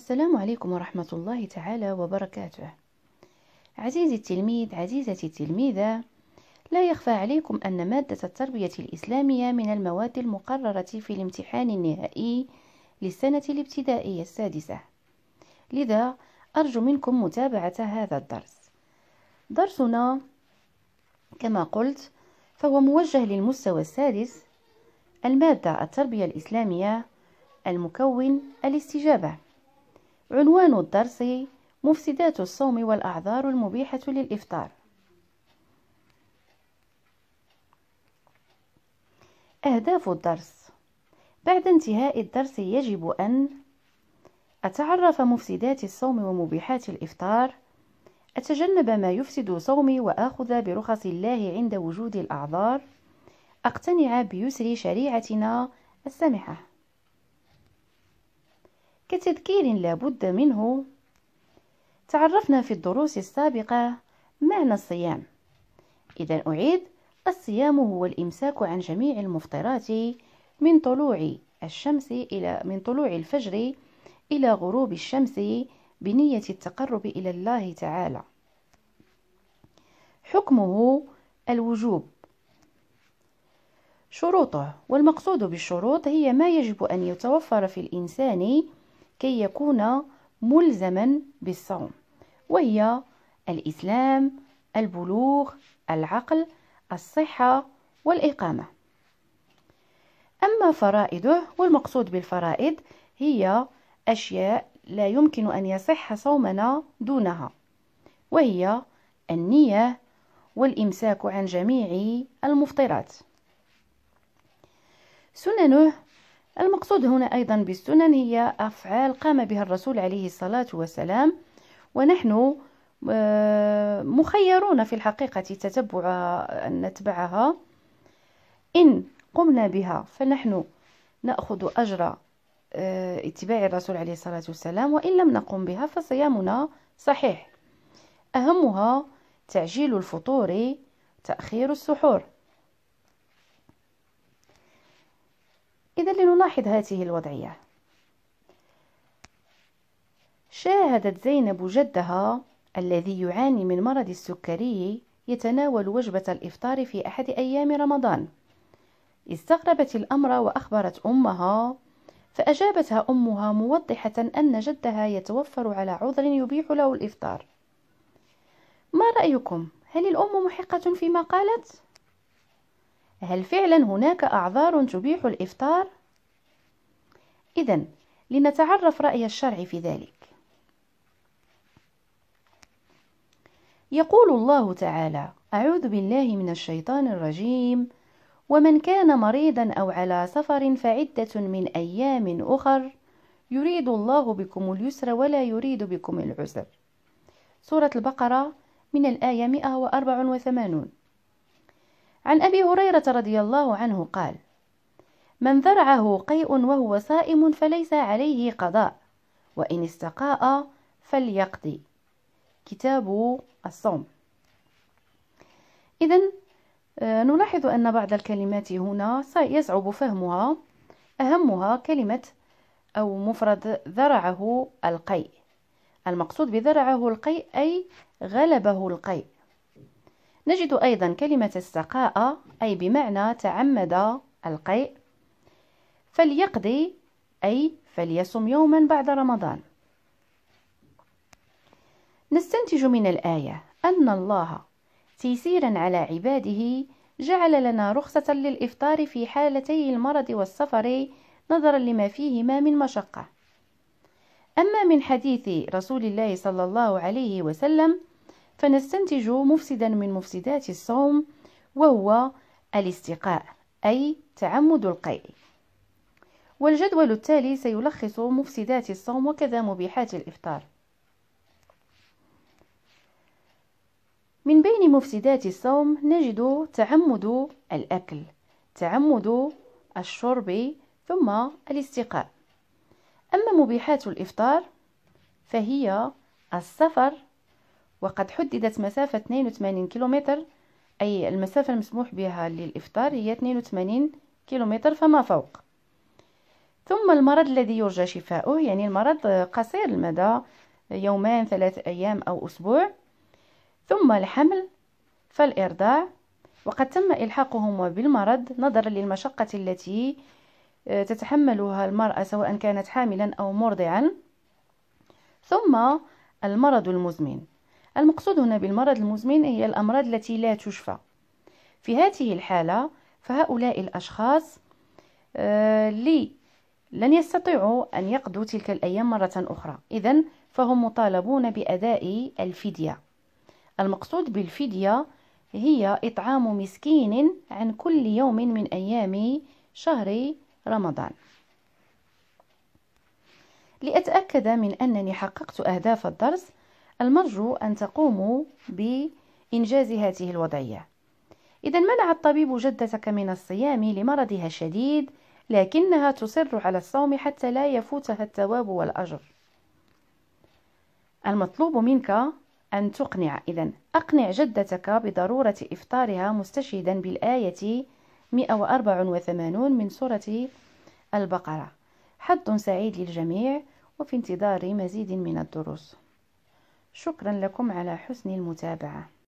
السلام عليكم ورحمة الله تعالى وبركاته. عزيزي التلميذ عزيزتي التلميذة لا يخفى عليكم أن مادة التربية الإسلامية من المواد المقررة في الامتحان النهائي للسنة الابتدائية السادسة. لذا أرجو منكم متابعة هذا الدرس. درسنا كما قلت فهو موجه للمستوى السادس المادة التربية الإسلامية المكون الاستجابة. عنوان الدرس مفسدات الصوم والأعذار المبيحة للإفطار. أهداف الدرس. بعد انتهاء الدرس يجب أن أتعرف مفسدات الصوم ومبيحات الإفطار أتجنب ما يفسد صومي وآخذ برخص الله عند وجود الأعذار أقتنع بيسر شريعتنا السمحة. كتذكير لا بد منه. تعرفنا في الدروس السابقة معنى الصيام. إذا أعيد الصيام هو الإمساك عن جميع المفطرات من طلوع الشمس إلى من طلوع الفجر إلى غروب الشمس بنية التقرب إلى الله تعالى. حكمه الوجوب. شروطه. والمقصود بالشروط هي ما يجب أن يتوفر في الإنسان كي يكون ملزما بالصوم وهي الإسلام البلوغ العقل الصحة والإقامة. أما فرائده والمقصود بالفرائد هي أشياء لا يمكن أن يصح صومنا دونها وهي النية والإمساك عن جميع المفطرات. سننه المقصود هنا أيضا بالسنن هي أفعال قام بها الرسول عليه الصلاة والسلام ونحن آه، مخيرون في الحقيقة تتبع أن نتبعها. إن قمنا بها فنحن نأخذ أجر آه، اتباع الرسول عليه الصلاة والسلام وإن لم نقم بها فصيامنا صحيح. أهمها تعجيل الفطور تأخير السحور. إذا لنلاحظ هذه الوضعية شاهدت زينب جدها الذي يعاني من مرض السكري يتناول وجبة الإفطار في أحد أيام رمضان استغربت الأمر وأخبرت أمها فأجابتها أمها موضحة أن جدها يتوفر على عذر يبيح له الإفطار ما رأيكم؟ هل الأم محقة فيما قالت؟ هل فعلا هناك أعذار تبيح الإفطار؟ إذا لنتعرف رأي الشرع في ذلك. يقول الله تعالى: أعوذ بالله من الشيطان الرجيم، ومن كان مريضا أو على سفر فعدة من أيام أخر يريد الله بكم اليسر ولا يريد بكم العسر. سورة البقرة من الآية 184 عن أبي هريرة رضي الله عنه قال من ذرعه قيء وهو صائم فليس عليه قضاء وإن استقاء فليقضي. كتاب الصوم. إذا آه، نلاحظ أن بعض الكلمات هنا يصعب فهمها. أهمها كلمة أو مفرد ذرعه القيء. المقصود بذرعه القيء أي غلبه القيء. نجد أيضا كلمة استقاء أي بمعنى تعمد القيء فليقضي أي فليصم يوما بعد رمضان. نستنتج من الآية أن الله تيسيرا على عباده جعل لنا رخصة للإفطار في حالتي المرض والسفر نظرا لما فيهما من مشقة. أما من حديث رسول الله صلى الله عليه وسلم فنستنتج مفسدا من مفسدات الصوم وهو الاستقاء أي تعمد القيء. والجدول التالي سيلخص مفسدات الصوم وكذا مبيحات الإفطار. من بين مفسدات الصوم نجد تعمد الأكل تعمد الشرب ثم الاستقاء. أما مبيحات الإفطار فهي السفر وقد حددت مسافة 82 كيلومتر أي المسافة المسموح بها للإفطار هي 82 كيلومتر فما فوق. ثم المرض الذي يرجى شفاؤه يعني المرض قصير المدى يومان ثلاث أيام أو أسبوع. ثم الحمل فالإرضاع. وقد تم إلحاقهما بالمرض نظرا للمشقة التي آه، تتحملها المرأة سواء كانت حاملا أو مرضعا. ثم المرض المزمن. المقصود هنا بالمرض المزمن هي الأمراض التي لا تشفى. في هذه الحالة فهؤلاء الأشخاص آه، لي لن يستطيعوا أن يقضوا تلك الأيام مرة أخرى. إذا فهم مطالبون بأداء الفدية. المقصود بالفدية هي إطعام مسكين عن كل يوم من أيام شهر رمضان. لأتأكد من أنني حققت أهداف الدرس المرجو أن تقوموا بإنجاز هذه الوضعية. إذا منع الطبيب جدتك من الصيام لمرضها الشديد لكنها تصر على الصوم حتى لا يفوتها الثواب والأجر. المطلوب منك أن تقنع. إذا أقنع جدتك بضرورة إفطارها مستشهدا بالآية 184 من سورة البقرة. حد سعيد للجميع وفي انتظار مزيد من الدروس. شكرا لكم على حسن المتابعة.